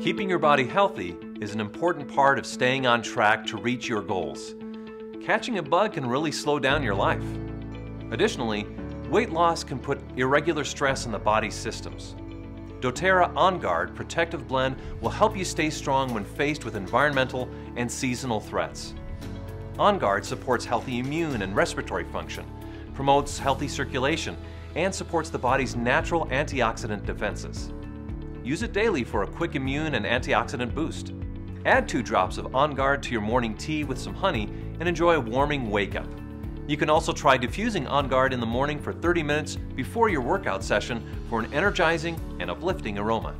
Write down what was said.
Keeping your body healthy is an important part of staying on track to reach your goals. Catching a bug can really slow down your life. Additionally, weight loss can put irregular stress on the body's systems. doTERRA On Guard Protective Blend will help you stay strong when faced with environmental and seasonal threats. On Guard supports healthy immune and respiratory function, promotes healthy circulation, and supports the body's natural antioxidant defenses. Use it daily for a quick immune and antioxidant boost. Add two drops of On Guard to your morning tea with some honey and enjoy a warming wake up. You can also try diffusing On Guard in the morning for 30 minutes before your workout session for an energizing and uplifting aroma.